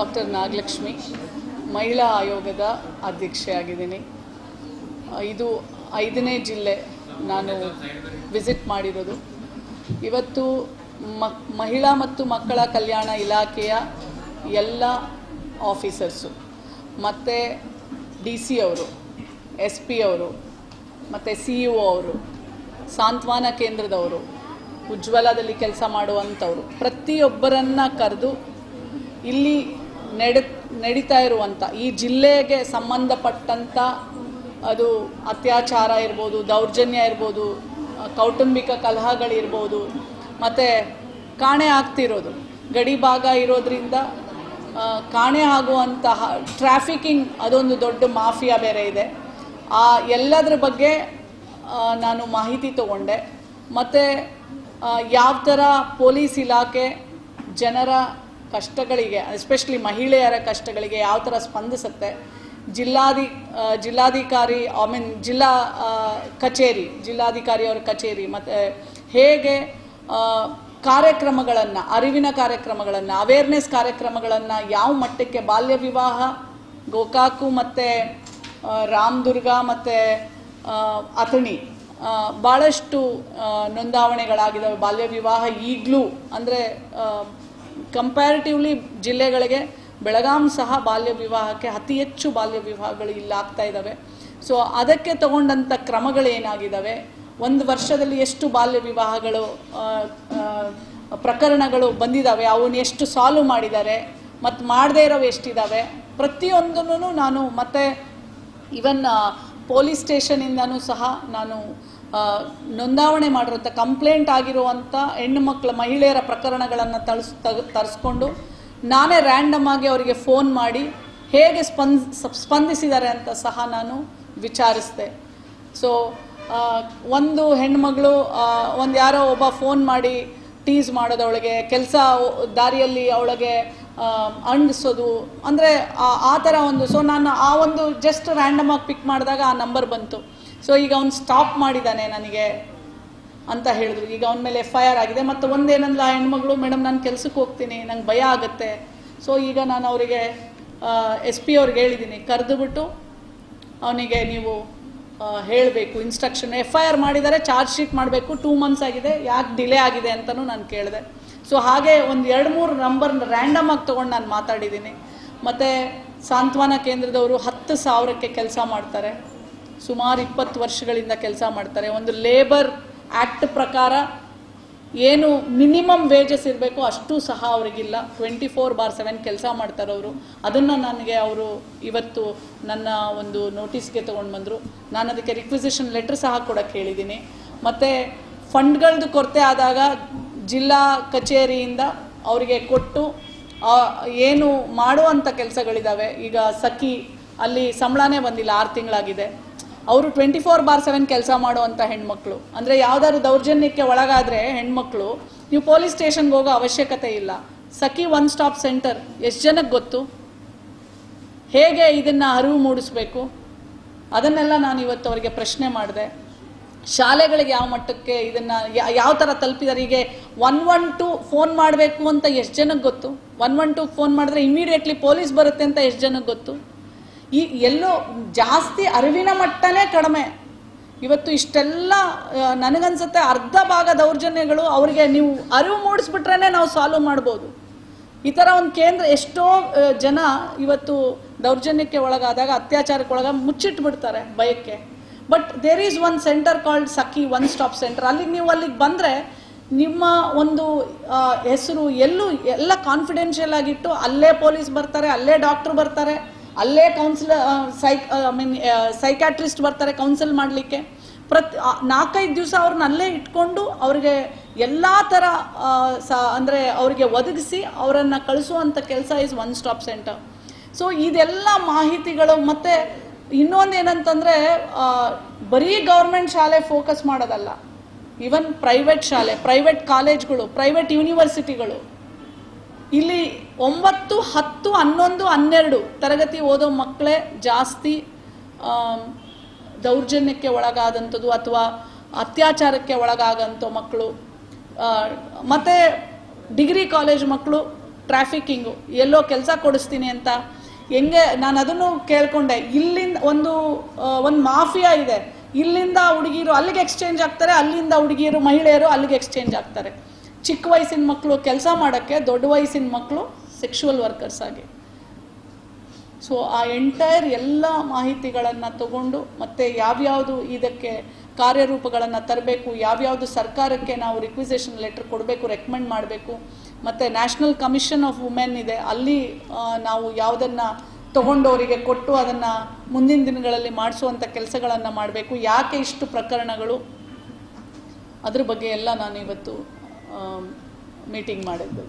Doctor Nagalakshmi, ಮಹಿಳಾ ಆಯೋಗದ ಅಧ್ಯಕ್ಷೆಯಾಗಿದ್ದೀನಿ. ಇದು ಐದನೇ ಜಿಲ್ಲೆ ನಾನು ವಿಸಿಟ್ ಮಾಡಿರೋದು. ಇವತ್ತು ಮಕ್ ಮಹಿಳಾ ಮತ್ತು ಮಕ್ಕಳ ಕಲ್ಯಾಣ ಇಲಾಖೆಯ ಎಲ್ಲ ಆಫೀಸರ್ಸು, ಮತ್ತು ಡಿ ಸಿ ಅವರು, ಎಸ್ ಪಿ ಅವರು, ಮತ್ತು ಸಿ ಇ ಒ ಅವರು, ಸಾಂತ್ವನ ಕೇಂದ್ರದವರು, ಉಜ್ವಲದಲ್ಲಿ ಕೆಲಸ ಮಾಡುವಂಥವ್ರು, ಪ್ರತಿಯೊಬ್ಬರನ್ನು ಕರೆದು ಇಲ್ಲಿ ನಡೆ ನಡೀತಾ ಇರುವಂಥ ಈ ಜಿಲ್ಲೆಗೆ ಸಂಬಂಧಪಟ್ಟಂಥ ಅದು ಅತ್ಯಾಚಾರ ಇರ್ಬೋದು, ದೌರ್ಜನ್ಯ ಇರ್ಬೋದು, ಕೌಟುಂಬಿಕ ಕಲಹಗಳಿರ್ಬೋದು ಮತ್ತು ಕಾಣೆ ಆಗ್ತಿರೋದು. ಗಡಿ ಭಾಗ ಇರೋದ್ರಿಂದ ಕಾಣೆ ಆಗುವಂತಹ ಟ್ರಾಫಿಕಿಂಗ್ ಅದೊಂದು ದೊಡ್ಡ ಮಾಫಿಯಾ ಬೇರೆ ಇದೆ. ಆ ಎಲ್ಲದರ ಬಗ್ಗೆ ನಾನು ಮಾಹಿತಿ ತಗೊಂಡೆ. ಮತ್ತು ಯಾವ ಥರ ಪೊಲೀಸ್ ಇಲಾಖೆ ಜನರ ಕಷ್ಟಗಳಿಗೆ ಎಸ್ಪೆಷಲಿ ಮಹಿಳೆಯರ ಕಷ್ಟಗಳಿಗೆ ಯಾವ ಥರ ಸ್ಪಂದಿಸುತ್ತೆ? ಜಿಲ್ಲಾಧಿ ಜಿಲ್ಲಾಧಿಕಾರಿ ಐ ಮೀನ್ ಜಿಲ್ಲಾ ಕಚೇರಿ ಜಿಲ್ಲಾಧಿಕಾರಿಯವರ ಕಚೇರಿ, ಮತ್ತು ಹೇಗೆ ಕಾರ್ಯಕ್ರಮಗಳನ್ನು, ಅರಿವಿನ ಕಾರ್ಯಕ್ರಮಗಳನ್ನು ಅವೇರ್ನೆಸ್ ಕಾರ್ಯಕ್ರಮಗಳನ್ನು ಯಾವ ಮಟ್ಟಕ್ಕೆ ಬಾಲ್ಯ ವಿವಾಹ, ಗೋಕಾಕು ಮತ್ತು ರಾಮದುರ್ಗ ಮತ್ತು ಅಥಣಿ ಭಾಳಷ್ಟು ನೋಂದಾವಣೆಗಳಾಗಿದ್ದಾವೆ ಬಾಲ್ಯ ವಿವಾಹ ಈಗಲೂ, ಅಂದರೆ ಕಂಪ್ಯಾರಿಟಿವ್ಲಿ ಜಿಲ್ಲೆಗಳಿಗೆ ಬೆಳಗಾಂ ಸಹ ಬಾಲ್ಯ ವಿವಾಹಕ್ಕೆ ಅತಿ ಹೆಚ್ಚು ಬಾಲ್ಯ ವಿವಾಹಗಳು ಇಲ್ಲಿ ಆಗ್ತಾ ಇದ್ದಾವೆ ಸೊ ಅದಕ್ಕೆ ತಗೊಂಡಂಥ ಕ್ರಮಗಳೇನಾಗಿದ್ದಾವೆ ಒಂದು ವರ್ಷದಲ್ಲಿ ಎಷ್ಟು ಬಾಲ್ಯ ವಿವಾಹಗಳು ಪ್ರಕರಣಗಳು ಬಂದಿದ್ದಾವೆ ಅವನ್ನ ಎಷ್ಟು ಸಾಲ್ವ್ ಮಾಡಿದ್ದಾರೆ? ಮತ್ತು ಮಾಡದೇ ಇರೋವು ಎಷ್ಟಿದ್ದಾವೆ ಪ್ರತಿಯೊಂದನ್ನು ನಾನು ಮತ್ತೆ ಇವನ್ ಪೊಲೀಸ್ ಸ್ಟೇಷನಿಂದನೂ ಸಹ ನಾನು ನೋಂದಾವಣೆ ಮಾಡಿರುವಂಥ ಕಂಪ್ಲೇಂಟ್ ಆಗಿರುವಂಥ ಹೆಣ್ಣು ಮಕ್ಕಳ, ಮಹಿಳೆಯರ ಪ್ರಕರಣಗಳನ್ನು ತಳಿಸ್ ತರಿಸ್ಕೊಂಡು ನಾನೇ ರ್ಯಾಂಡಮ್ ಆಗಿ ಅವರಿಗೆ ಫೋನ್ ಮಾಡಿ ಹೇಗೆ ಸ್ಪಂದ್ ಸ್ಪಂದಿಸಿದ್ದಾರೆ ಅಂತ ಸಹ ನಾನು ವಿಚಾರಿಸಿದೆ. ಸೊ ಒಂದು ಹೆಣ್ಮಗಳು ಒಂದು ಯಾರೋ ಒಬ್ಬ ಫೋನ್ ಮಾಡಿ ಟೀಸ್ ಮಾಡೋದು ಅವಳಿಗೆ ಕೆಲಸ ದಾರಿಯಲ್ಲಿ ಅವಳಿಗೆ ಅಂಡಿಸೋದು ಅಂದರೆ ಆ ಥರ ಒಂದು ಸೊ ನಾನು ಆ ಒಂದು ಜಸ್ಟ್ ರ್ಯಾಂಡಮ್ ಆಗಿ ಪಿಕ್ ಮಾಡಿದಾಗ ಆ ನಂಬರ್ ಬಂತು. ಸೊ ಈಗ ಅವ್ನು ಸ್ಟಾಪ್ ಮಾಡಿದ್ದಾನೆ ನನಗೆ ಅಂತ ಹೇಳಿದ್ರು. ಈಗ ಅವನ ಮೇಲೆ ಎಫ್ ಐ ಆರ್ ಆಗಿದೆ. ಮತ್ತು ಒಂದೇನಂದ್ರೆ ಆ ಹೆಣ್ಮಗಳು, ಮೇಡಮ್, ನಾನು ಕೆಲಸಕ್ಕೆ ಹೋಗ್ತೀನಿ. ನಂಗೆ ಭಯ ಆಗುತ್ತೆ. ಸೊ ಈಗ ನಾನು ಅವರಿಗೆ ಎಸ್ ಪಿ ಅವ್ರಿಗೆ ಹೇಳಿದ್ದೀನಿ ಕರೆದುಬಿಟ್ಟು ಅವನಿಗೆ ನೀವು ಹೇಳಬೇಕು. ಇನ್ಸ್ಟ್ರಕ್ಷನ್ ಎಫ್ ಐ ಆರ್ ಮಾಡಿದರೆ ಚಾರ್ಜ್ ಶೀಟ್ ಮಾಡಬೇಕು. ಟೂ ಮಂತ್ಸ್ ಆಗಿದೆ. ಯಾಕೆ ಡಿಲೇ ಆಗಿದೆ ಅಂತಲೂ ನಾನು ಕೇಳಿದೆ. ಸೊ ಹಾಗೆ ಒಂದು ಎರಡು ಮೂರು ನಂಬರ್ ರ್ಯಾಂಡಮ್ ಆಗಿ ತೊಗೊಂಡು ನಾನು ಮಾತಾಡಿದ್ದೀನಿ ಮತ್ತು ಸಾಂತ್ವನ ಕೇಂದ್ರದವರು ಹತ್ತು ಸಾವಿರಕ್ಕೆ ಕೆಲಸ ಮಾಡ್ತಾರೆ. ಸುಮಾರು ಇಪ್ಪತ್ತು ವರ್ಷಗಳಿಂದ ಕೆಲಸ ಮಾಡ್ತಾರೆ. ಒಂದು ಲೇಬರ್ ಆ್ಯಕ್ಟ್ ಪ್ರಕಾರ ಏನು ಮಿನಿಮಮ್ ವೇಜಸ್ ಇರಬೇಕು ಅಷ್ಟು ಸಹ ಅವರಿಗಿಲ್ಲ. ಟ್ವೆಂಟಿ ಫೋರ್ ಬಾರ್ ಸೆವೆನ್ ಕೆಲಸ ಮಾಡ್ತಾರೆ ಅವರು. ಅದನ್ನು ನನಗೆ ಅವರು ಇವತ್ತು ನನ್ನ ಒಂದು ನೋಟಿಸ್ಗೆ ತೊಗೊಂಡು ಬಂದರು. ನಾನು ಅದಕ್ಕೆ ರಿಕ್ವಿಸಿಷನ್ ಲೆಟ್ರ್ ಸಹ ಕೊಡೋಕ್ಕೆ ಹೇಳಿದ್ದೀನಿ ಮತ್ತು ಫಂಡ್ಗಳದ್ದು ಕೊರತೆ ಆದಾಗ ಜಿಲ್ಲಾ ಕಚೇರಿಯಿಂದ ಅವರಿಗೆ ಕೊಟ್ಟು ಏನು ಮಾಡುವಂಥ ಕೆಲಸಗಳಿದ್ದಾವೆ ಈಗ ಸಖಿ ಅಲ್ಲಿ ಸಂಬಳನೇ ಬಂದಿಲ್ಲ, ಆರು ತಿಂಗಳಾಗಿದೆ. ಅವರು ಟ್ವೆಂಟಿ ಫೋರ್ ಬಾರ್ ಸೆವೆನ್ ಕೆಲಸ ಮಾಡುವಂಥ ಹೆಣ್ಮಕ್ಳು. ಅಂದರೆ ಯಾವ್ದಾದ್ರು ದೌರ್ಜನ್ಯಕ್ಕೆ ಒಳಗಾದರೆ ಹೆಣ್ಮಕ್ಳು, ನೀವು ಪೊಲೀಸ್ ಸ್ಟೇಷನ್ಗೆ ಹೋಗೋ ಅವಶ್ಯಕತೆ ಇಲ್ಲ. ಸಖಿ ಒನ್ ಸ್ಟಾಪ್ ಸೆಂಟರ್ ಎಷ್ಟು ಜನಕ್ಕೆ ಗೊತ್ತು? ಹೇಗೆ ಇದನ್ನು ಅರಿವು ಮೂಡಿಸ್ಬೇಕು? ಅದನ್ನೆಲ್ಲ ನಾನು ಇವತ್ತು ಅವರಿಗೆ ಪ್ರಶ್ನೆ ಮಾಡಿದೆ. ಶಾಲೆಗಳಿಗೆ ಯಾವ ಮಟ್ಟಕ್ಕೆ ಇದನ್ನು ಯಾವ ಥರ ತಲುಪಿದ್ದಾರೆ ಹೀಗೆ ಒನ್ ಒನ್ ಟು ಫೋನ್ ಮಾಡಬೇಕು ಅಂತ ಎಷ್ಟು ಜನಕ್ಕೆ ಗೊತ್ತು? ಒನ್ ಒನ್ ಟು ಫೋನ್ ಮಾಡಿದ್ರೆ ಇಮಿಡಿಯೇಟ್ಲಿ ಪೊಲೀಸ್ ಬರುತ್ತೆ ಅಂತ ಎಷ್ಟು ಜನಕ್ಕೆ ಗೊತ್ತು? ಈ ಎಲ್ಲೋ ಜಾಸ್ತಿ ಅರಿವಿನ ಮಟ್ಟನೇ ಕಡಿಮೆ. ಇವತ್ತು ಇಷ್ಟೆಲ್ಲ ನನಗನ್ಸುತ್ತೆ ಅರ್ಧ ಭಾಗ ದೌರ್ಜನ್ಯಗಳು ಅವರಿಗೆ ನೀವು ಅರಿವು ಮೂಡಿಸ್ಬಿಟ್ರೇ ನಾವು ಸಾಲ್ವ್ ಮಾಡ್ಬೋದು. ಈ ಥರ ಒಂದು ಕೇಂದ್ರ ಎಷ್ಟೋ ಜನ ಇವತ್ತು ದೌರ್ಜನ್ಯಕ್ಕೆ ಒಳಗಾದಾಗ, ಅತ್ಯಾಚಾರಕ್ಕೆ ಒಳಗ ಮುಚ್ಚಿಟ್ಬಿಡ್ತಾರೆ ಭಯಕ್ಕೆ. But there is one centre called Sakhi one stop centre ಅಲ್ಲಿಗೆ ನೀವು ಅಲ್ಲಿಗೆ ಬಂದರೆ ನಿಮ್ಮ ಒಂದು ಹೆಸರು ಎಲ್ಲೂ, ಎಲ್ಲ ಕಾನ್ಫಿಡೆನ್ಷಿಯಲ್ ಆಗಿಟ್ಟು ಅಲ್ಲೇ ಪೊಲೀಸ್ ಬರ್ತಾರೆ, ಅಲ್ಲೇ ಡಾಕ್ಟ್ರು ಬರ್ತಾರೆ, ಅಲ್ಲೇ council psych I mean psychiatrist ಬರ್ತಾರೆ ಕೌನ್ಸಿಲ್ ಮಾಡಲಿಕ್ಕೆ. ಪ್ರತಿ ನಾಲ್ಕೈದು ದಿವಸ ಅವ್ರನ್ನ ಅಲ್ಲೇ ಇಟ್ಕೊಂಡು ಅವ್ರಿಗೆ ಎಲ್ಲ ಥರ ಸ, ಅಂದರೆ ಅವರಿಗೆ ಒದಗಿಸಿ ಅವರನ್ನು ಕಳಿಸುವಂಥ ಕೆಲಸ is one stop centre so ಇದೆಲ್ಲ ಮಾಹಿತಿಗಳು ಮತ್ತು ಇನ್ನೊಂದು ಏನಂತಂದರೆ ಬರೀ ಗೌರ್ಮೆಂಟ್ ಶಾಲೆ ಫೋಕಸ್ ಮಾಡೋದಲ್ಲ. ಈವನ್ ಪ್ರೈವೇಟ್ ಶಾಲೆ ಪ್ರೈವೇಟ್ ಕಾಲೇಜ್ಗಳು ಪ್ರೈವೇಟ್ ಯೂನಿವರ್ಸಿಟಿಗಳು ಇಲ್ಲಿ ಒಂಬತ್ತು, ಹತ್ತು, ಹನ್ನೊಂದು, ಹನ್ನೆರಡು ತರಗತಿ ಓದೋ ಮಕ್ಕಳೇ ಜಾಸ್ತಿ ದೌರ್ಜನ್ಯಕ್ಕೆ ಒಳಗಾದಂಥದ್ದು ಅಥವಾ ಅತ್ಯಾಚಾರಕ್ಕೆ ಒಳಗಾಗಂಥ ಮಕ್ಕಳು ಮತ್ತು ಡಿಗ್ರಿ, ಕಾಲೇಜ್ ಮಕ್ಕಳು ಟ್ರಾಫಿಕ್ಕಿಂಗು. ಎಲ್ಲೋ ಕೆಲಸ ಕೊಡಿಸ್ತೀನಿ ಅಂತ ಹೆಂಗೆ ನಾನು ಅದನ್ನು ಕೇಳ್ಕೊಂಡೆ. ಇಲ್ಲಿಂದ ಒಂದು ಒಂದು ಮಾಫಿಯಾ ಇದೆ. ಇಲ್ಲಿಂದ ಹುಡುಗಿರು ಅಲ್ಲಿಗೆ ಎಕ್ಸ್ಚೇಂಜ್ ಆಗ್ತಾರೆ, ಅಲ್ಲಿಂದ ಹುಡುಗಿಯರು ಮಹಿಳೆಯರು ಅಲ್ಲಿಗೆ ಎಕ್ಸ್ಚೇಂಜ್ ಆಗ್ತಾರೆ. ಚಿಕ್ಕ ವಯಸ್ಸಿನ ಮಕ್ಕಳು ಕೆಲಸ ಮಾಡೋಕ್ಕೆ, ದೊಡ್ಡ ವಯಸ್ಸಿನ ಮಕ್ಕಳು ಸೆಕ್ಷುವಲ್ ವರ್ಕರ್ಸ್ ಆಗಿ. ಸೊ ಆ ಎಂಟೈರ್ ಎಲ್ಲ ಮಾಹಿತಿಗಳನ್ನು ತಗೊಂಡು ಮತ್ತೆ ಯಾವ್ಯಾವುದು ಇದಕ್ಕೆ ಕಾರ್ಯರೂಪಗಳನ್ನು ತರಬೇಕು ಯಾವ್ಯಾವುದು ಸರ್ಕಾರಕ್ಕೆ ನಾವು ರಿಕ್ವಿಸೇಷನ್ ಲೆಟರ್ ಕೊಡಬೇಕು ರೆಕಮೆಂಡ್ ಮಾಡಬೇಕು ಮತ್ತು ನ್ಯಾಷನಲ್ ಕಮಿಷನ್ ಆಫ್ ವುಮೆನ್ ಇದೆ. ಅಲ್ಲಿ ನಾವು ಯಾವುದನ್ನು ತಗೊಂಡವರಿಗೆ ಕೊಟ್ಟು ಅದನ್ನು ಮುಂದಿನ ದಿನಗಳಲ್ಲಿ ಮಾಡಿಸುವಂಥ ಕೆಲಸಗಳನ್ನು ಮಾಡಬೇಕು. ಯಾಕೆ ಇಷ್ಟು ಪ್ರಕರಣಗಳು? ಅದ್ರ ಬಗ್ಗೆ ಎಲ್ಲ ನಾನು ಇವತ್ತು ಮೀಟಿಂಗ್ ಮಾಡಿದ್ದು.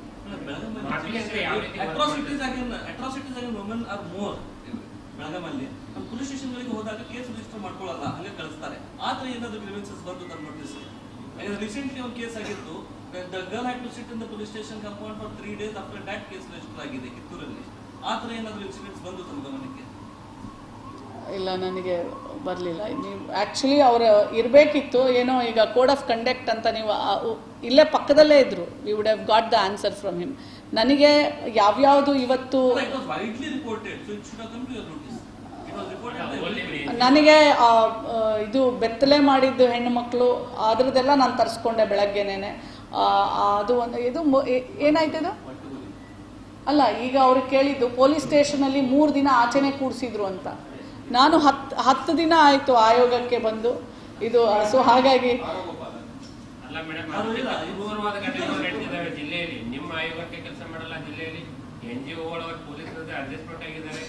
ಬೆಳಗಾಮಲ್ಲಿ ನಮ್ಮ ಪೊಲೀಸ್ ಸ್ಟೇಷನ್ ಗಳಿಗೆ ಹೋದಾಗ ಕೇಸ್ ರಿಜಿಸ್ಟರ್ ಮಾಡ್ಕೊಳ್ಳಲ್ಲ, ಹಂಗೆ ಕಳಿಸ್ತಾರೆ. ಆತರ ಏನಾದ್ರೂ ಗ್ರೀವೆನ್ಸಸ್ ಬಂದು ತಮ್ಮ ನೋಟಿಸ್? ರೀಸೆಂಟ್ಲಿ ಒಂದು ಕೇಸ್ ಆಗಿತ್ತು. The girl had sit in the police station compound for three days after that case register ಆಗಿದೆ, ಕಿತ್ತೂರಲ್ಲಿ. ಆತರ ಏನಾದ್ರು ಇನ್ಸಿಡೆಂಟ್ಸ್ ಬಂದು ತಮ್ಮ ಗಮನಕ್ಕೆ? ಇಲ್ಲ, ನನಗೆ ಬರಲಿಲ್ಲ. ನೀವು ಆ್ಯಕ್ಚುಲಿ ಅವರು ಇರಬೇಕಿತ್ತು. ಏನೋ ಈಗ ಕೋಡ್ ಆಫ್ ಕಂಡಕ್ಟ್ ಅಂತ ನೀವು ಇಲ್ಲೇ ಪಕ್ಕದಲ್ಲೇ ಇದ್ರು. We would have got the answer from him ನನಗೆ ಯಾವ್ಯಾವುದು ಇವತ್ತು. ನನಗೆ ಇದು ಬೆತ್ತಲೆ ಮಾಡಿದ್ದು ಹೆಣ್ಣು ಮಕ್ಕಳು ಅದ್ರದ್ದೆಲ್ಲ ನಾನು ತರಿಸ್ಕೊಂಡೆ ಬೆಳಗ್ಗೆನೇ ಅದು ಒಂದು ಇದು ಏನಾಯ್ತದು ಅಲ್ಲ ಈಗ ಅವ್ರು ಕೇಳಿದ್ದು ಪೊಲೀಸ್ ಸ್ಟೇಷನಲ್ಲಿ ಮೂರು ದಿನ ಆಚೆನೆ ಕೂಡಿಸಿದ್ರು ಅಂತ. ನಾನು ಹತ್ತು ಹತ್ತು ದಿನ ಆಯಿತು ಆಯೋಗಕ್ಕೆ ಬಂದು. ಇದು ಸೊ ಹಾಗಾಗಿ ಅಲ್ಲ ಮೇಡಮ್ ಕ್ರೂರವಾದ ಘಟನೆಗಳು ನಡೀತಿದ್ದಾವೆ ಜಿಲ್ಲೆಯಲ್ಲಿ ನಿಮ್ಮ ಆಯೋಗಕ್ಕೆ ಕೆಲಸ ಮಾಡಲ್ಲ ಜಿಲ್ಲೆಯಲ್ಲಿ ಎನ್ ಜಿ ಒಗಳವರು ಪೊಲೀಸ್ ಅಡ್ಜಸ್ಟ್ಮೆಂಟ್ ಆಗಿದ್ದಾರೆ.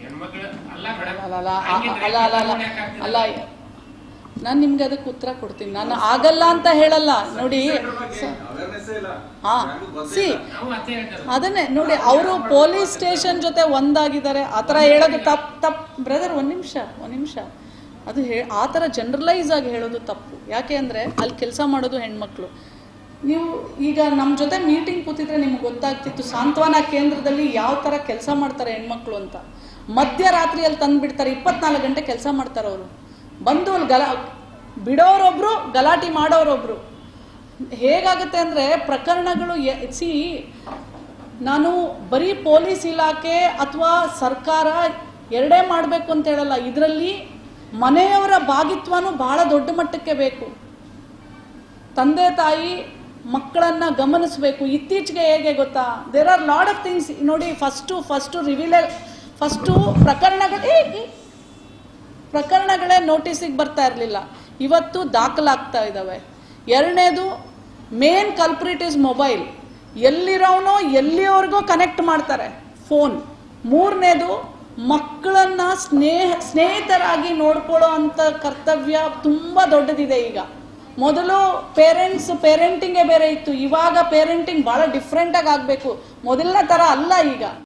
ಹೆಣ್ಮಕ್ಳು ಅಲ್ಲ ಮೇಡಮ್ ಅಲ್ಲ ಅಲ್ಲ ನಾನು ನಿಮ್ಗೆ ಅದಕ್ಕೆ ಉತ್ತರ ಕೊಡ್ತೀನಿ. ನಾನು ಆಗಲ್ಲ ಅಂತ ಹೇಳಲ್ಲ. ನೋಡಿ ಹಾ ಸಿ. ಅದನ್ನೇ ನೋಡಿ ಅವರು ಪೊಲೀಸ್ ಸ್ಟೇಷನ್ ಜೊತೆ ಒಂದಾಗಿದ್ದಾರೆ. ಆ ಥರ ಹೇಳೋದು ತಪ್ ತಪ್. ಬ್ರದರ್ ಒಂದು ನಿಮಿಷ ಒಂದು ನಿಮಿಷ. ಅದು ಹೇ ಆ ಥರ ಜನ್ರಲೈಸ್ ಆಗಿ ಹೇಳೋದು ತಪ್ಪು. ಯಾಕೆ ಅಂದರೆ ಅಲ್ಲಿ ಕೆಲಸ ಮಾಡೋದು ಹೆಣ್ಮಕ್ಳು. ನೀವು ಈಗ ನಮ್ಮ ಜೊತೆ ಮೀಟಿಂಗ್ ಕೂತಿದ್ರೆ ನಿಮ್ಗೆ ಗೊತ್ತಾಗ್ತಿತ್ತು ಸಾಂತ್ವನ ಕೇಂದ್ರದಲ್ಲಿ ಯಾವ ಥರ ಕೆಲಸ ಮಾಡ್ತಾರೆ ಹೆಣ್ಮಕ್ಳು ಅಂತ. ಮಧ್ಯರಾತ್ರಿಯಲ್ಲಿ ತಂದುಬಿಡ್ತಾರೆ, ಇಪ್ಪತ್ನಾಲ್ಕು ಗಂಟೆ ಕೆಲಸ ಮಾಡ್ತಾರೆ ಅವರು. ಬಂದು ಅಲ್ಲಿ ಗಲ ಬಿಡೋರೊಬ್ರು, ಗಲಾಟೆ ಮಾಡೋರೊಬ್ರು. ಹೇಗಾಗುತ್ತೆ ಅಂದರೆ ಪ್ರಕರಣಗಳು ಸಿ, ನಾನು ಬರೀ ಪೊಲೀಸ್ ಇಲಾಖೆ ಅಥವಾ ಸರ್ಕಾರ ಎರಡೇ ಮಾಡಬೇಕು ಅಂತ ಹೇಳಲ್ಲ. ಇದರಲ್ಲಿ ಮನೆಯವರ ಭಾಗಿತ್ವನೂ ಬಹಳ ದೊಡ್ಡ ಮಟ್ಟಕ್ಕೆ ಬೇಕು. ತಂದೆ, ತಾಯಿ, ಮಕ್ಕಳನ್ನ ಗಮನಿಸಬೇಕು. ಇತ್ತೀಚೆಗೆ ಹೇಗೆ ಗೊತ್ತಾ? There are lot of things ನೋಡಿ ಫಸ್ಟು ಫಸ್ಟು ರಿವೀಲ್ ಫಸ್ಟು ಪ್ರಕರಣಗಳೇ ಪ್ರಕರಣಗಳೇ ನೋಟಿಸಿಗೆ ಬರ್ತಾ ಇರಲಿಲ್ಲ. ಇವತ್ತು ದಾಖಲಾಗ್ತಾ ಇದ್ದಾವೆ ಎರಡನೇದು ಮೇನ್ ಕಲ್ಪ್ರಿಟ್ ಇಸ್ ಮೊಬೈಲ್ ಎಲ್ಲಿರೋನೋ ಎಲ್ಲಿವರೆಗೋ ಕನೆಕ್ಟ್ ಮಾಡ್ತಾರೆ. ಫೋನ್ ಮೂರನೇದು ಮಕ್ಕಳನ್ನ ಸ್ನೇಹ, ಸ್ನೇಹಿತರಾಗಿ ನೋಡ್ಕೊಳ್ಳೋ ಅಂಥ ಕರ್ತವ್ಯ ತುಂಬ ದೊಡ್ಡದಿದೆ ಈಗ. ಮೊದಲು ಪೇರೆಂಟ್ಸ್ ಪೇರೆಂಟಿಂಗೇ ಬೇರೆ ಇತ್ತು. ಇವಾಗ ಪೇರೆಂಟಿಂಗ್ ಭಾಳ ಡಿಫ್ರೆಂಟಾಗಿ ಆಗಬೇಕು. ಮೊದಲನೇ ಥರ ಅಲ್ಲ ಈಗ.